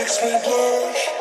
makes me blush.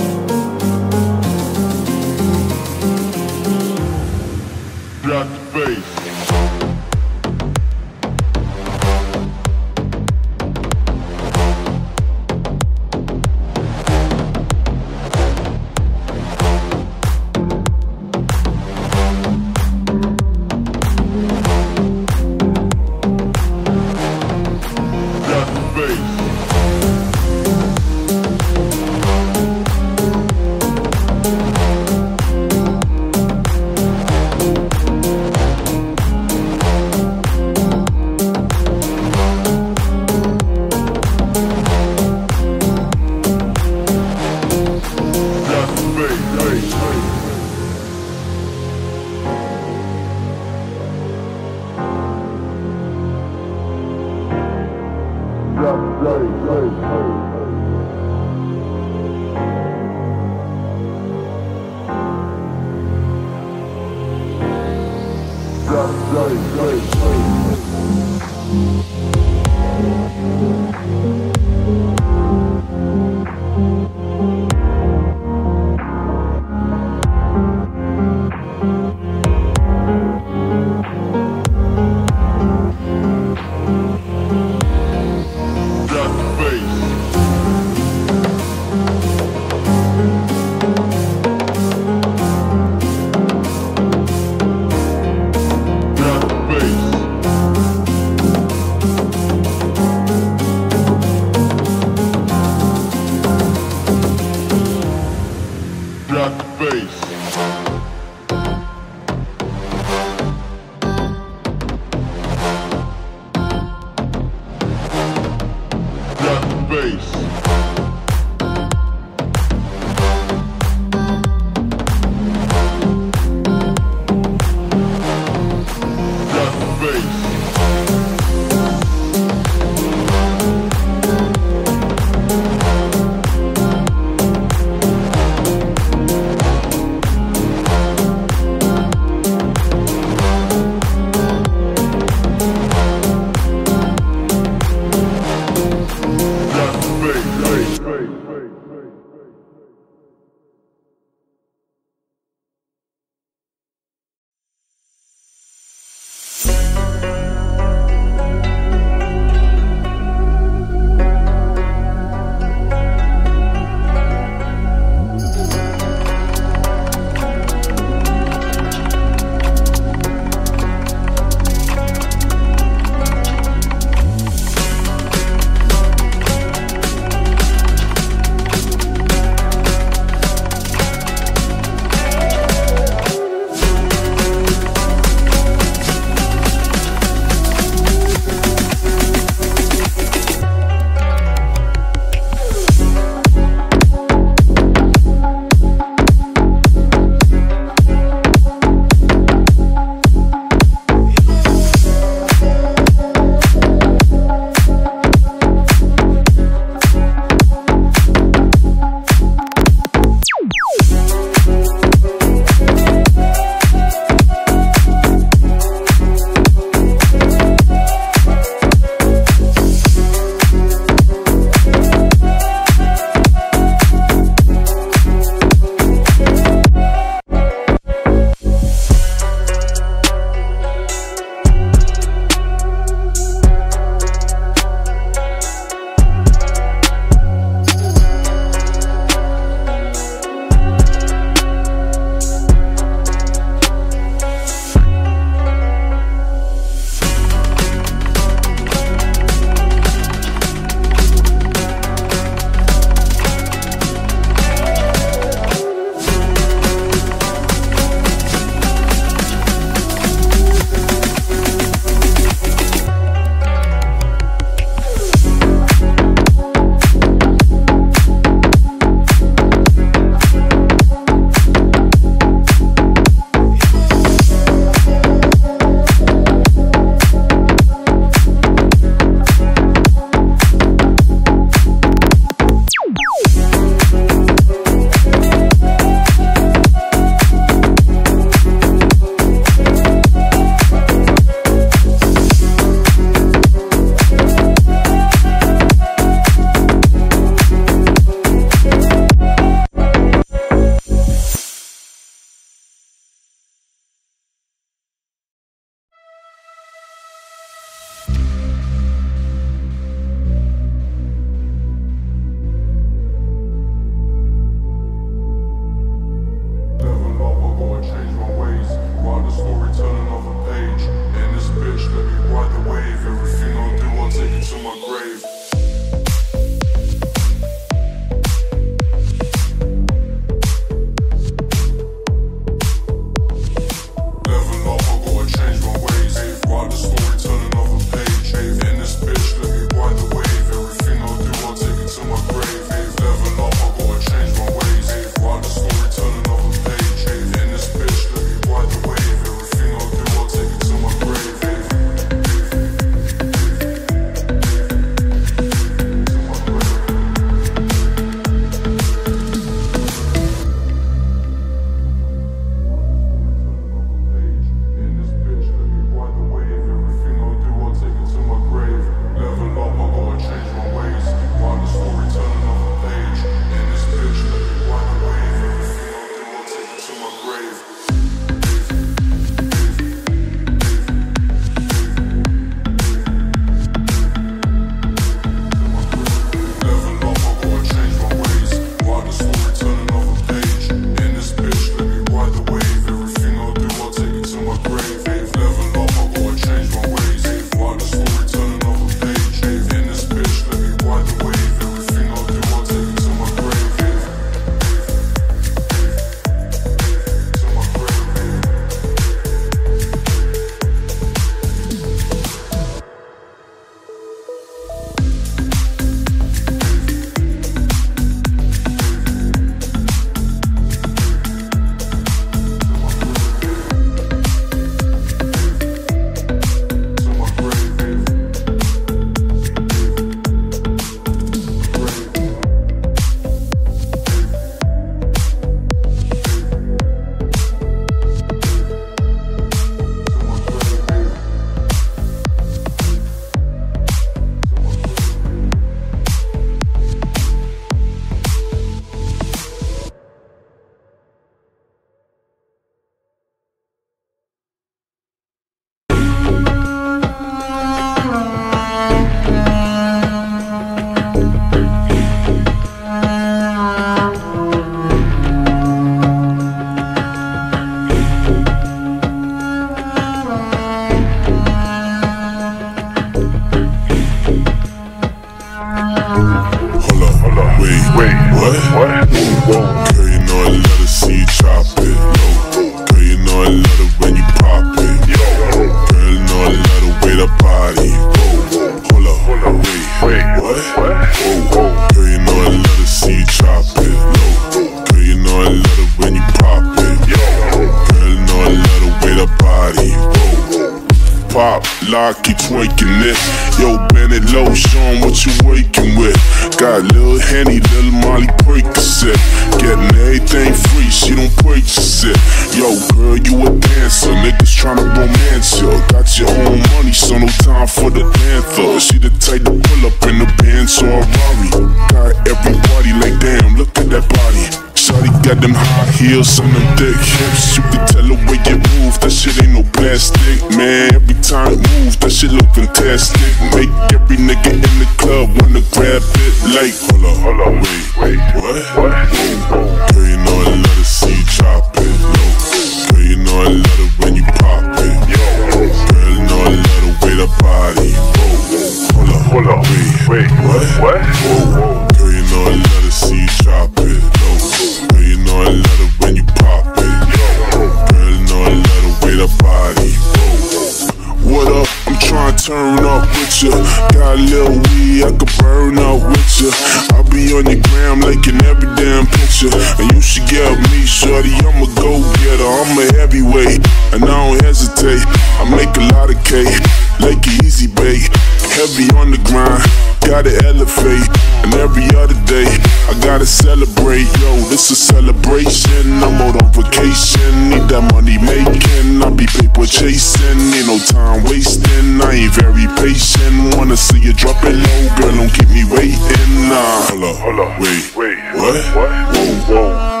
Nah, hold up, hold up, wait, wait, what? What? Whoa, whoa.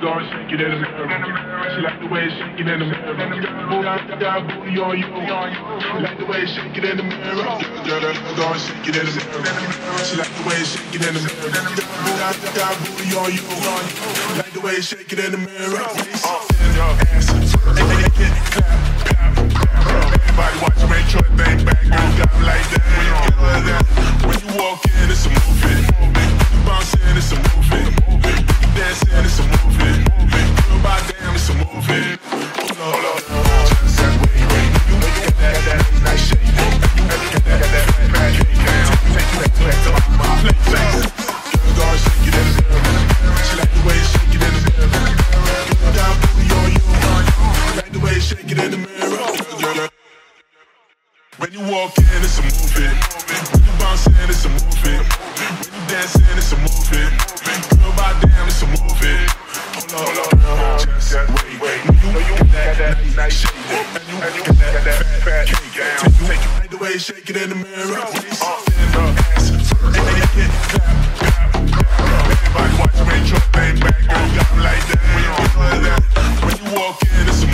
Go and shake it in the mirror. She like the way shake it in the mirror. That booty on you. Like the way shake it in the mirror. Go and shake it in the mirror. She like the way shake it in the mirror. That booty on you. Like the way shake it in the mirror. Stand your ass. Clap, clap, clap. Everybody watch try to think back, girl, got me like that. When you get like that, when you walk in, it's a movie. You bounce in, it's a movie. It's a. Girl, by damn, it's a. Hold hold. Just that way, way. You got that, that nice shape. You got that, that. Take my, my. Girl, shake it in the mirror. She like the way you shake it in the mirror. Girl, got booty on you. Like the way you shake it in the mirror. Girl, girl, when you walk in, it's a movie. When you bounce in, it's a movie. You in, it's a movie. Girl, by damn, it's a movie. Hold on, hold on, just wait, wait. You know you got that nice shape, and you got that, fat, fat cake. Take you, take you like the way you shake it in the mirror. Stand up, ass, and then you get clap, clap, clap. Everybody watch me, drop thing back, girl, got me like that. When you that, when you walk in, it's a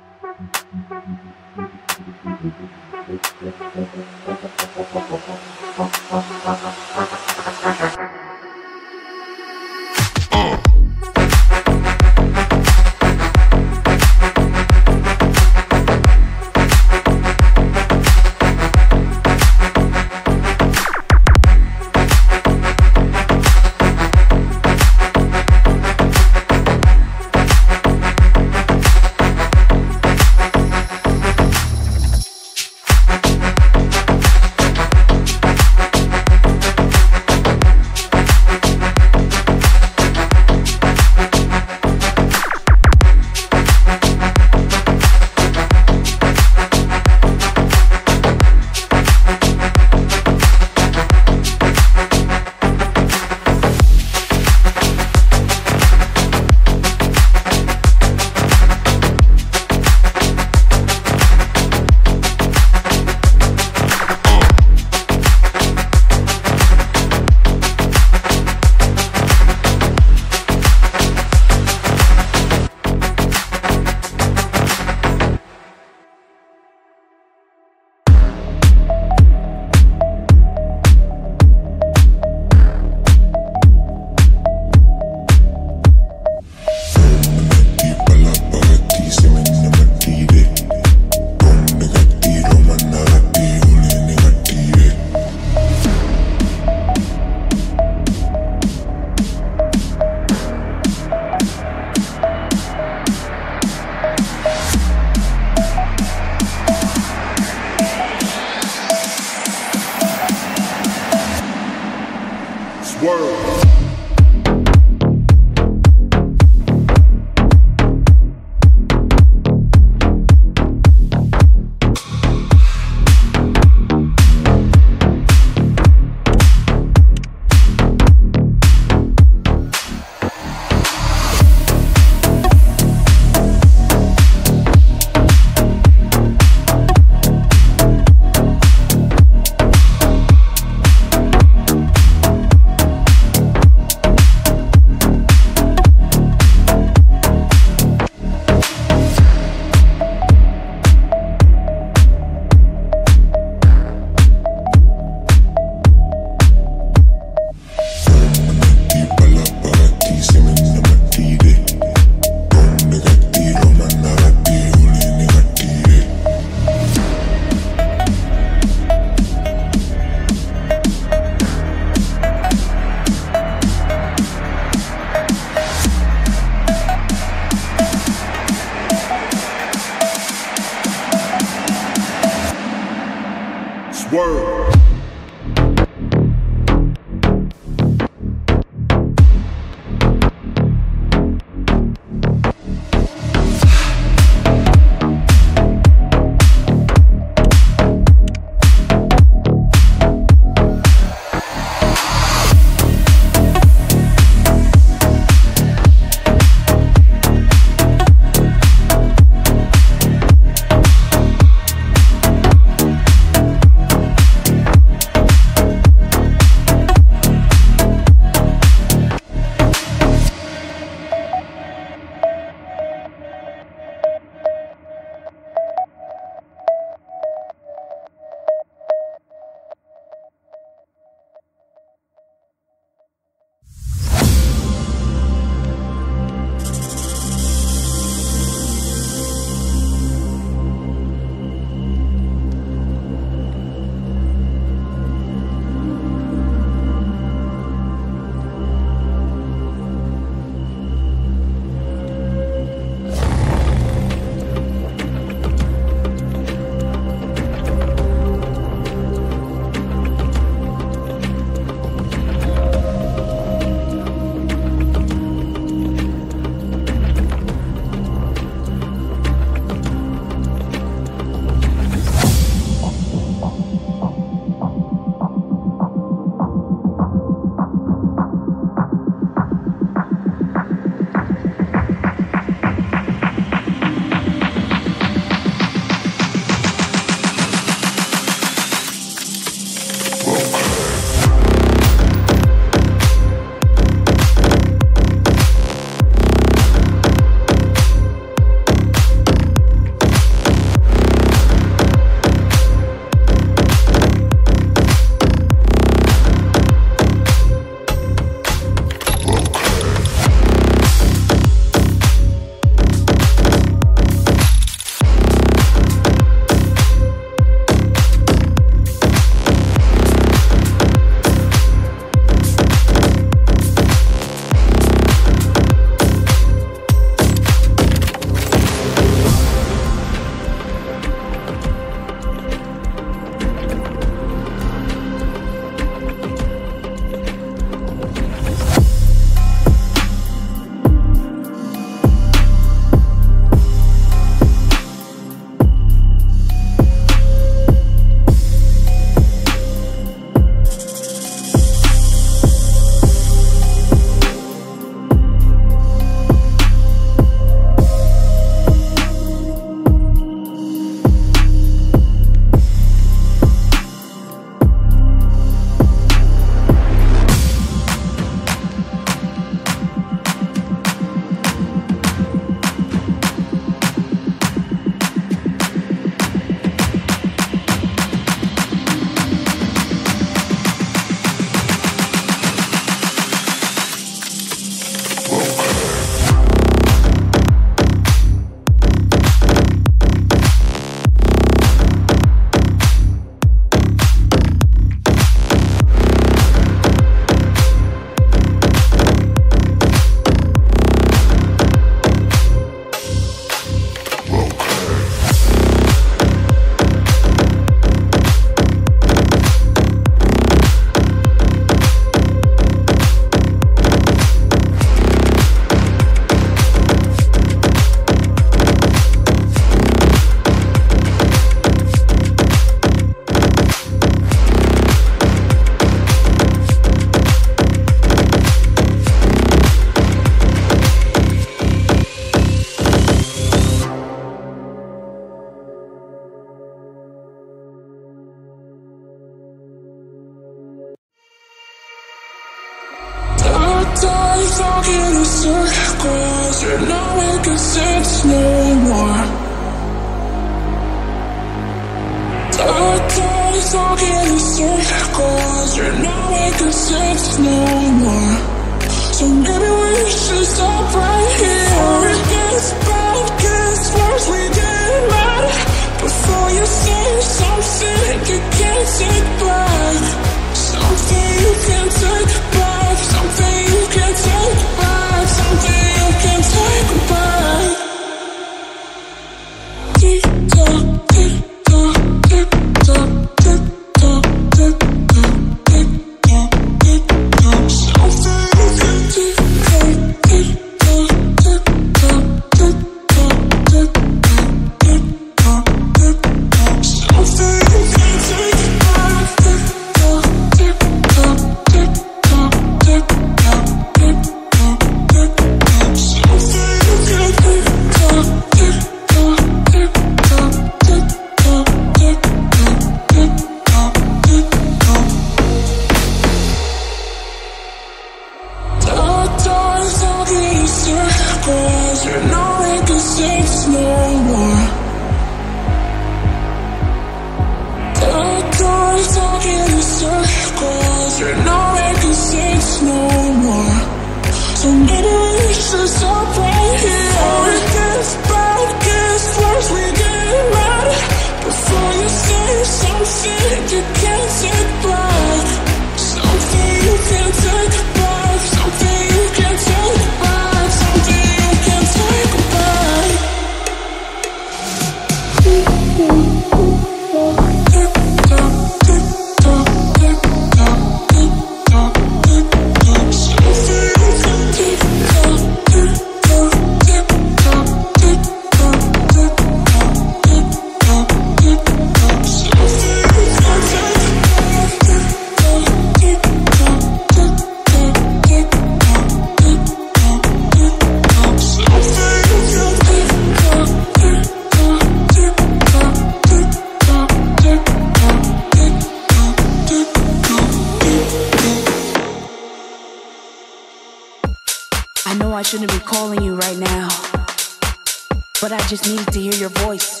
just needed to hear your voice.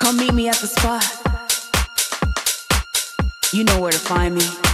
Come meet me at the spot. You know where to find me.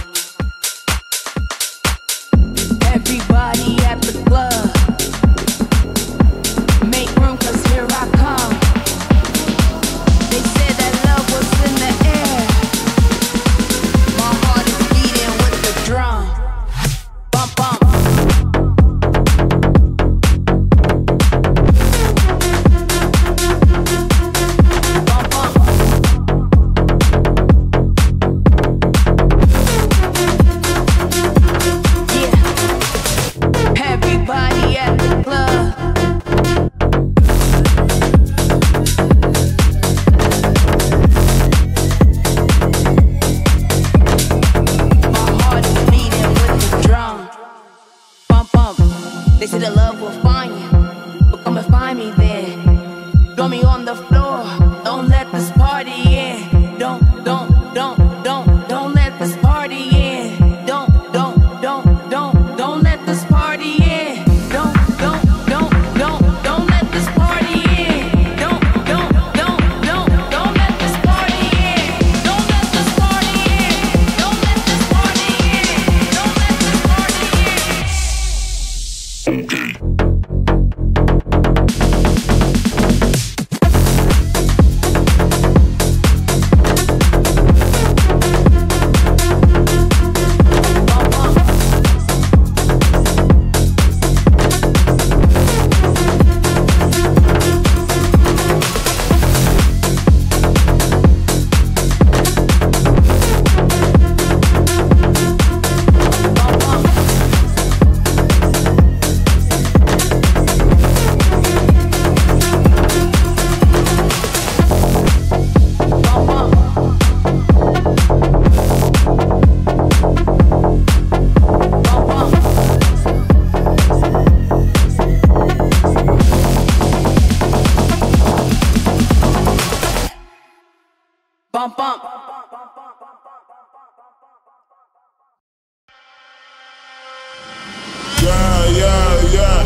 yeah.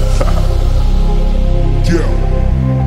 yeah.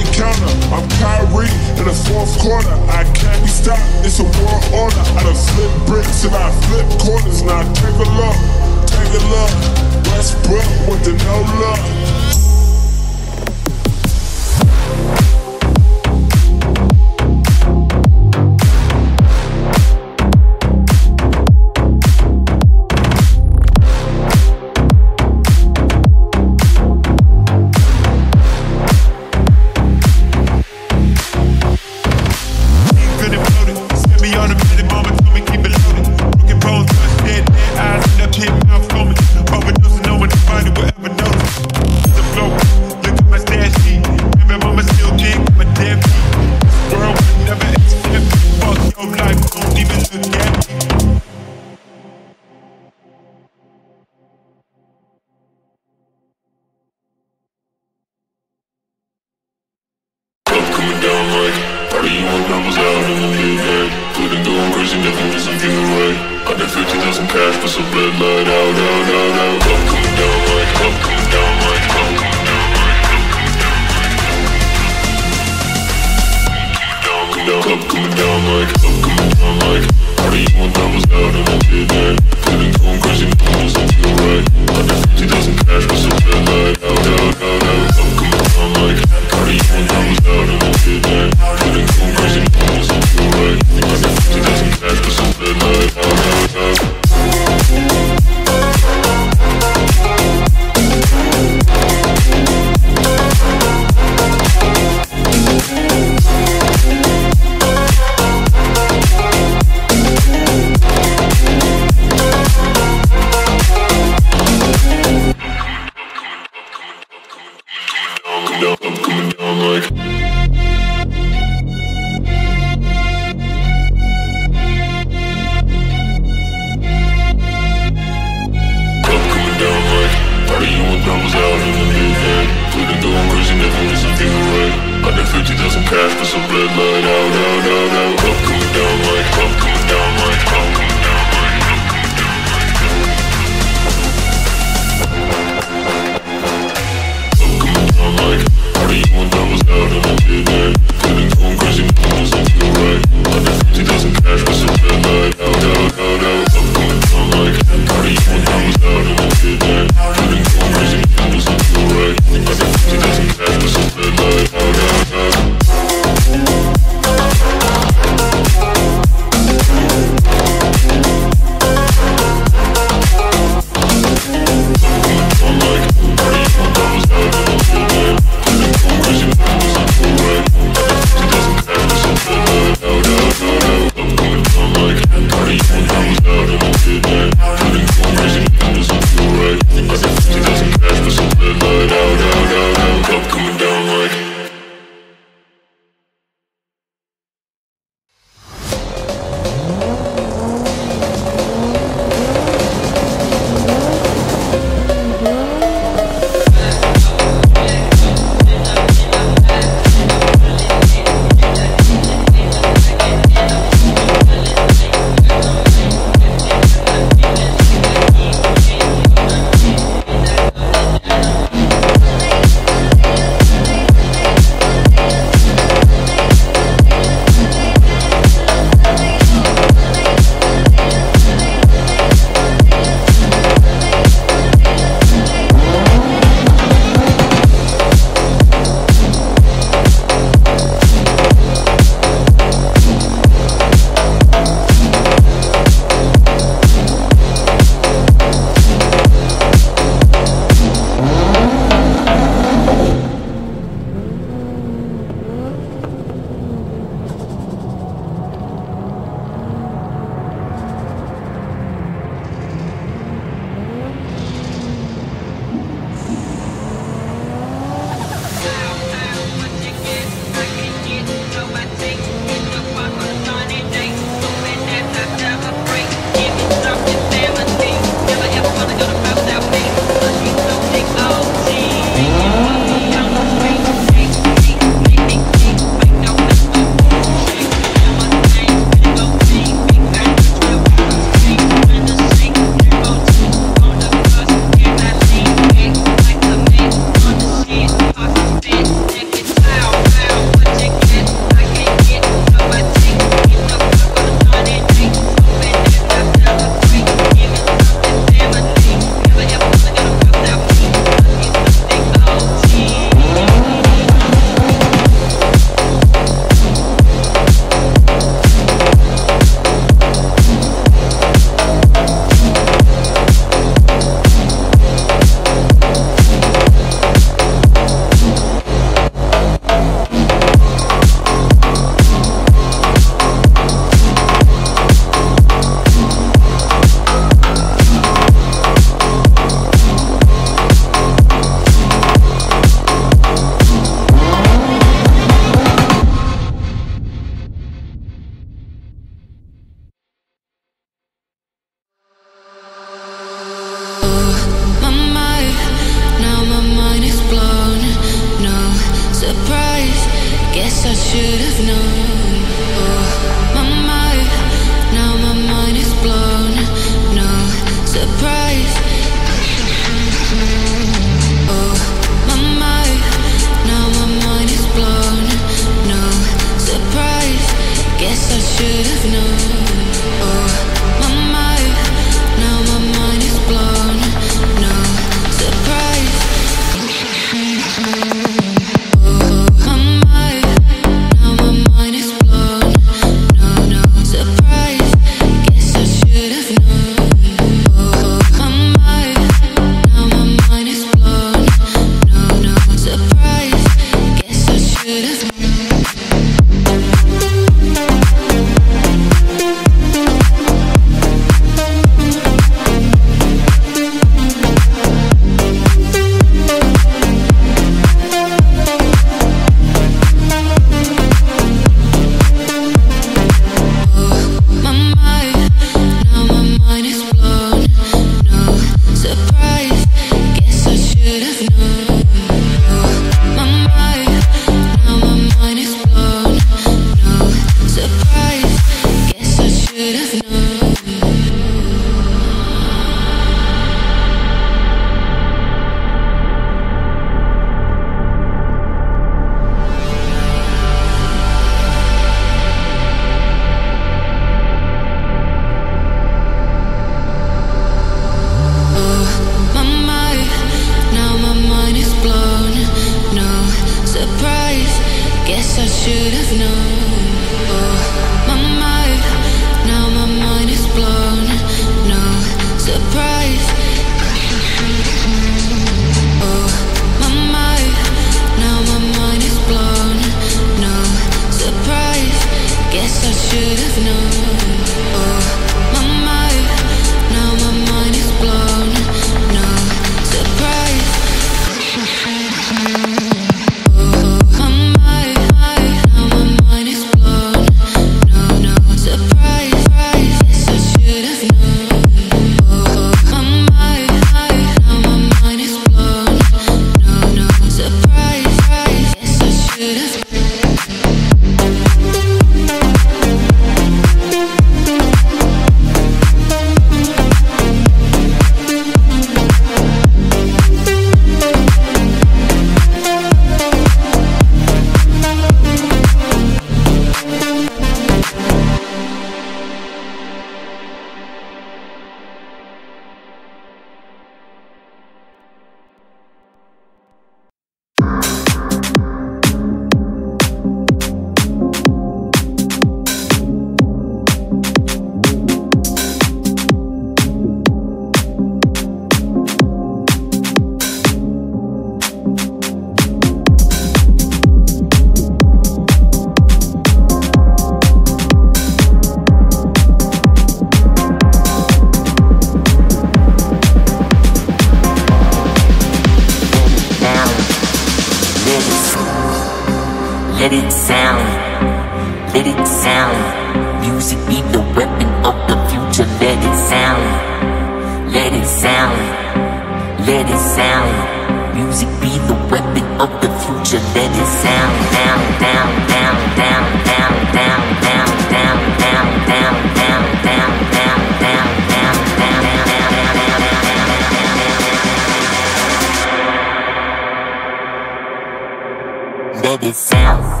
It sound,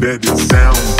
let it sound.